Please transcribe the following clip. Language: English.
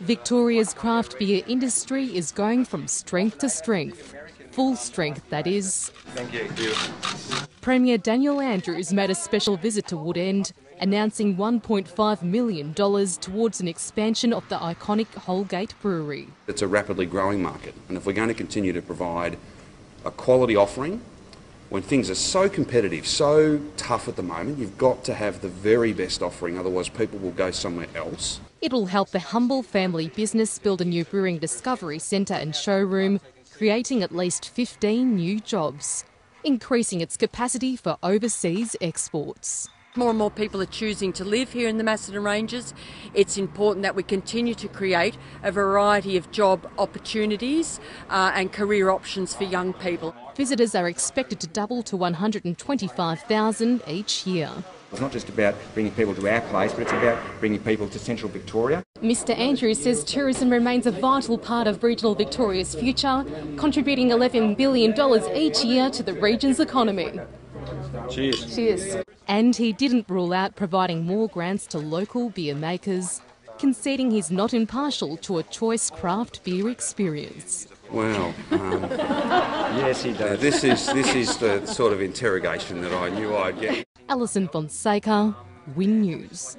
Victoria's craft beer industry is going from strength to strength. Full strength, that is. Thank you. Premier Daniel Andrews made a special visit to Woodend, announcing $1.5 million towards an expansion of the iconic Holgate Brewery. It's a rapidly growing market, and if we're going to continue to provide a quality offering, when things are so competitive, so tough at the moment, you've got to have the very best offering, otherwise, people will go somewhere else. It'll help the humble family business build a new brewing discovery centre and showroom, creating at least 15 new jobs, increasing its capacity for overseas exports. More and more people are choosing to live here in the Macedon Ranges. It's important that we continue to create a variety of job opportunities uh, and career options for young people. Visitors are expected to double to 125,000 each year. It's not just about bringing people to our place, but it's about bringing people to central Victoria. Mr Andrews says tourism remains a vital part of regional Victoria's future, contributing $11 billion each year to the region's economy. Cheers. Cheers. And he didn't rule out providing more grants to local beer makers, conceding he's not impartial to a choice craft beer experience. Well, Um, Yes, he does. this is this is the sort of interrogation that I knew I'd get. Alison Fonseca, Win News.